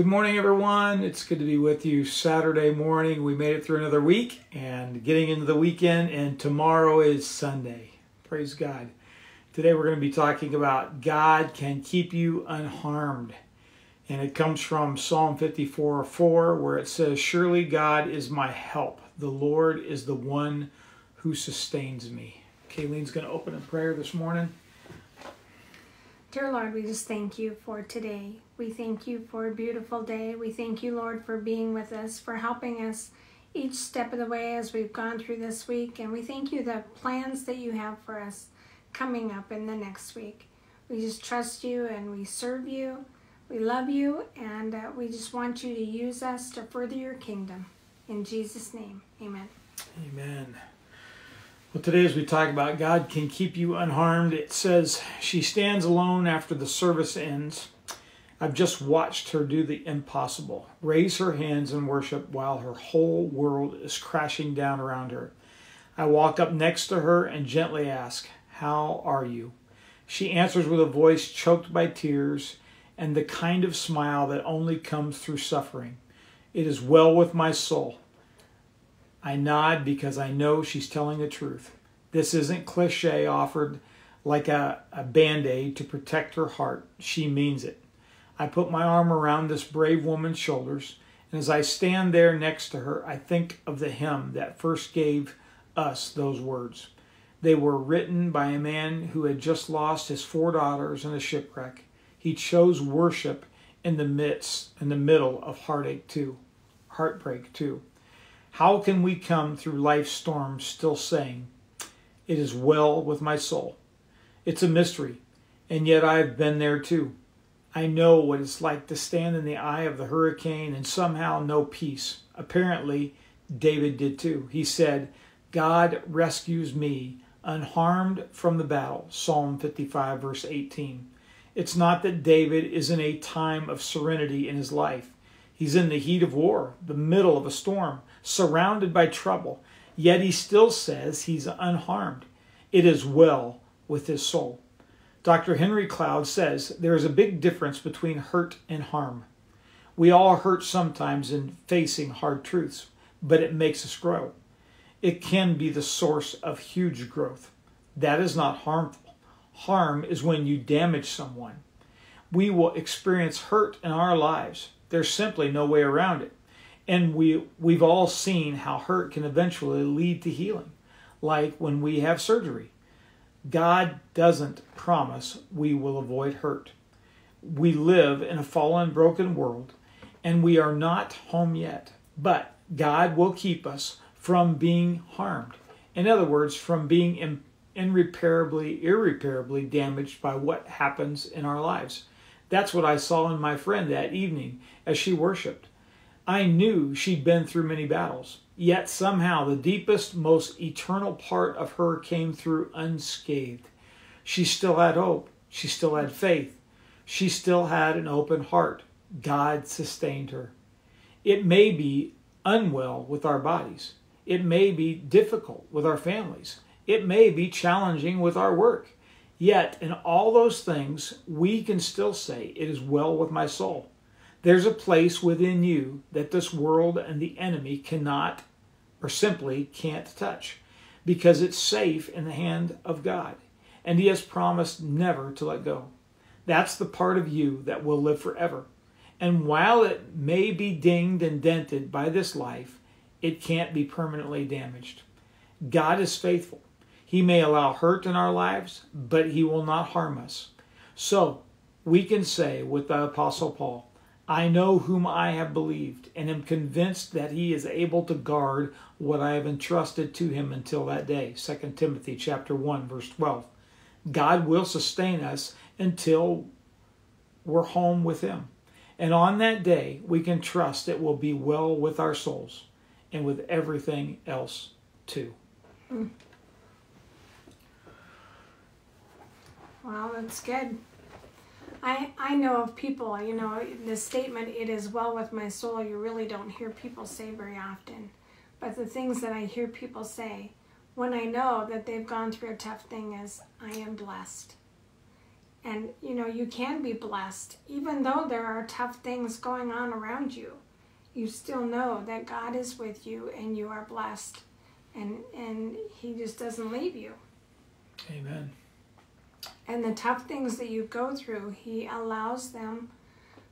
Good morning, everyone. It's good to be with you Saturday morning. We made it through another week and getting into the weekend, and tomorrow is Sunday. Praise God. Today we're going to be talking about God can keep you unharmed. And it comes from Psalm 54 4, where it says, Surely God is my help. The Lord is the one who sustains me. Kayleen's going to open in prayer this morning. Dear Lord, we just thank you for today. We thank you for a beautiful day. We thank you, Lord, for being with us, for helping us each step of the way as we've gone through this week. And we thank you the plans that you have for us coming up in the next week. We just trust you and we serve you. We love you and uh, we just want you to use us to further your kingdom. In Jesus' name, amen. Amen. Well, today, as we talk about God can keep you unharmed, it says she stands alone after the service ends. I've just watched her do the impossible raise her hands in worship while her whole world is crashing down around her. I walk up next to her and gently ask, How are you? She answers with a voice choked by tears and the kind of smile that only comes through suffering. It is well with my soul. I nod because I know she's telling the truth. This isn't cliche offered like a, a band aid to protect her heart. She means it. I put my arm around this brave woman's shoulders, and as I stand there next to her, I think of the hymn that first gave us those words. They were written by a man who had just lost his four daughters in a shipwreck. He chose worship in the midst, in the middle of heartache too, heartbreak too. How can we come through life's storms still saying, It is well with my soul? It's a mystery, and yet I've been there too. I know what it's like to stand in the eye of the hurricane and somehow know peace. Apparently, David did too. He said, God rescues me unharmed from the battle. Psalm 55, verse 18. It's not that David is in a time of serenity in his life. He's in the heat of war, the middle of a storm, surrounded by trouble, yet he still says he's unharmed. It is well with his soul. Dr. Henry Cloud says there is a big difference between hurt and harm. We all hurt sometimes in facing hard truths, but it makes us grow. It can be the source of huge growth. That is not harmful. Harm is when you damage someone. We will experience hurt in our lives. There's simply no way around it. And we, we've all seen how hurt can eventually lead to healing, like when we have surgery. God doesn't promise we will avoid hurt. We live in a fallen, broken world, and we are not home yet. But God will keep us from being harmed. In other words, from being irreparably, irreparably damaged by what happens in our lives. That's what I saw in my friend that evening as she worshiped. I knew she'd been through many battles, yet somehow the deepest, most eternal part of her came through unscathed. She still had hope. She still had faith. She still had an open heart. God sustained her. It may be unwell with our bodies. It may be difficult with our families. It may be challenging with our work. Yet, in all those things, we can still say, It is well with my soul. There's a place within you that this world and the enemy cannot or simply can't touch because it's safe in the hand of God. And He has promised never to let go. That's the part of you that will live forever. And while it may be dinged and dented by this life, it can't be permanently damaged. God is faithful. He may allow hurt in our lives, but He will not harm us. So we can say with the Apostle Paul, I know whom I have believed, and am convinced that he is able to guard what I have entrusted to him until that day. 2 Timothy chapter 1, verse 12. God will sustain us until we're home with him. And on that day, we can trust it will be well with our souls and with everything else too. Mm. Wow, that's good. I, I know of people, you know, the statement, it is well with my soul, you really don't hear people say very often. But the things that I hear people say when I know that they've gone through a tough thing is, I am blessed. And you know, you can be blessed. Even though there are tough things going on around you, you still know that God is with you and you are blessed. And and he just doesn't leave you. Amen. And the tough things that you go through, he allows them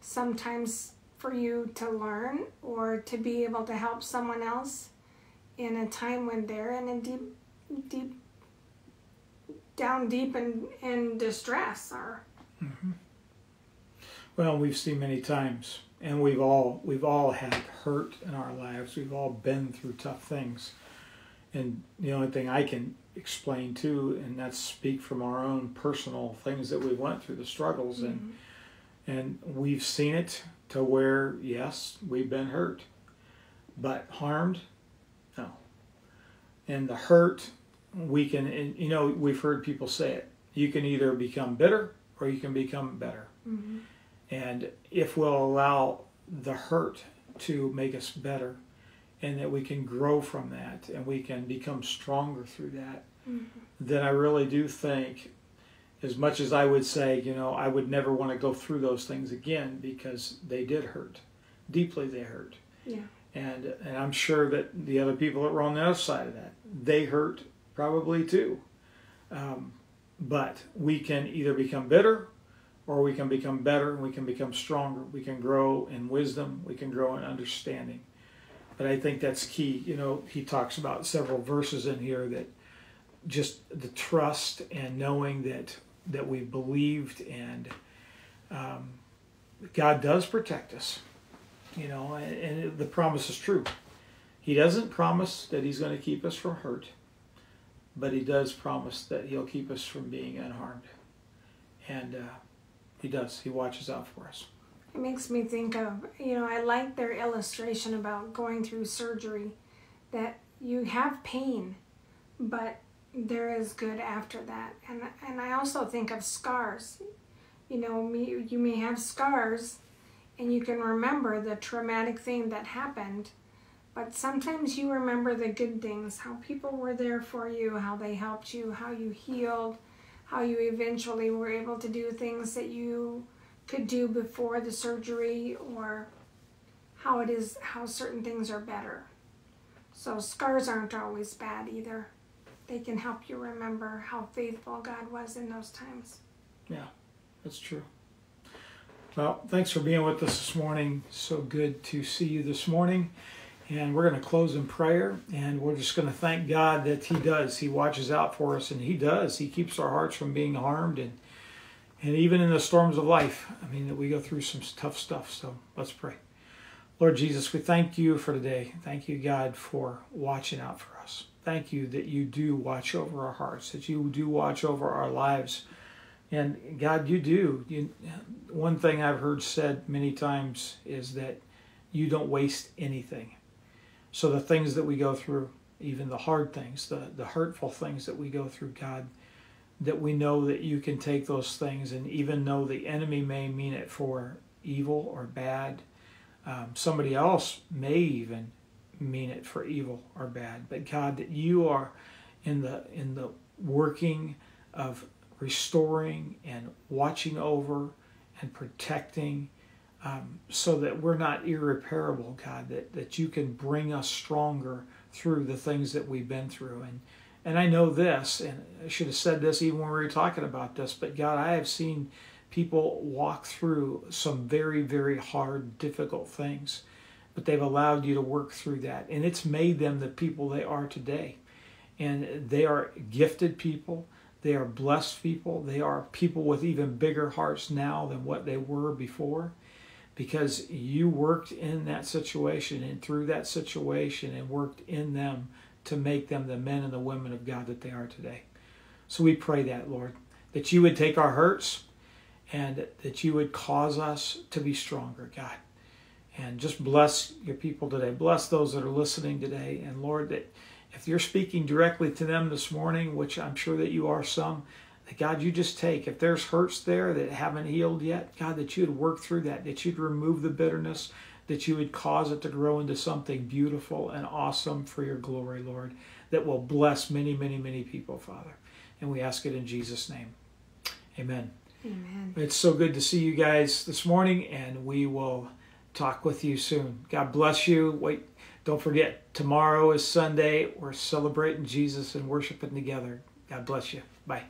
sometimes for you to learn or to be able to help someone else in a time when they're in a deep deep down deep in, in distress or mm-hmm. well we've seen many times and we've all we've all had hurt in our lives we've all been through tough things and the only thing i can explain too and that's speak from our own personal things that we went through the struggles mm-hmm. and and we've seen it to where yes we've been hurt but harmed no and the hurt we can, and, you know, we've heard people say it. You can either become bitter or you can become better. Mm-hmm. And if we'll allow the hurt to make us better, and that we can grow from that and we can become stronger through that, mm-hmm. then I really do think, as much as I would say, you know, I would never want to go through those things again because they did hurt. Deeply they hurt. Yeah. And, and I'm sure that the other people that were on the other side of that, they hurt probably too. Um, but we can either become bitter or we can become better and we can become stronger. We can grow in wisdom, we can grow in understanding. But I think that's key. You know, he talks about several verses in here that just the trust and knowing that that we believed and um, God does protect us. You know, and, and the promise is true. He doesn't promise that He's going to keep us from hurt but he does promise that he'll keep us from being unharmed. And uh, he does. He watches out for us. It makes me think of, you know, I like their illustration about going through surgery that you have pain, but there is good after that. And and I also think of scars. You know, me, you may have scars and you can remember the traumatic thing that happened, but sometimes you remember the good things, how people were there for you, how they helped you, how you healed, how you eventually were able to do things that you could do before the surgery, or how it is, how certain things are better. So scars aren't always bad either. They can help you remember how faithful God was in those times. Yeah, that's true. Well, thanks for being with us this morning. So good to see you this morning. And we're going to close in prayer, and we're just going to thank God that He does. He watches out for us, and He does. He keeps our hearts from being harmed, and and even in the storms of life. I mean, that we go through some tough stuff. So let's pray. Lord Jesus, we thank you for today. Thank you, God, for watching out for us. Thank you that you do watch over our hearts, that you do watch over our lives. And God, you do. You, one thing I've heard said many times is that you don't waste anything. So the things that we go through, even the hard things, the, the hurtful things that we go through, God, that we know that you can take those things and even though the enemy may mean it for evil or bad, um, somebody else may even mean it for evil or bad. But God, that you are in the in the working of restoring and watching over and protecting um, so that we're not irreparable, God, that, that you can bring us stronger through the things that we've been through. And, and I know this, and I should have said this even when we were talking about this, but God, I have seen people walk through some very, very hard, difficult things, but they've allowed you to work through that. And it's made them the people they are today. And they are gifted people. They are blessed people. They are people with even bigger hearts now than what they were before because you worked in that situation and through that situation and worked in them to make them the men and the women of God that they are today. So we pray that, Lord, that you would take our hurts and that you would cause us to be stronger, God. And just bless your people today. Bless those that are listening today. And Lord, that if you're speaking directly to them this morning, which I'm sure that you are some, that God, you just take, if there's hurts there that haven't healed yet, God, that you would work through that, that you'd remove the bitterness, that you would cause it to grow into something beautiful and awesome for your glory, Lord, that will bless many, many, many people, Father. And we ask it in Jesus' name. Amen. Amen. It's so good to see you guys this morning, and we will talk with you soon. God bless you. Wait, don't forget, tomorrow is Sunday. We're celebrating Jesus and worshiping together. God bless you. Bye.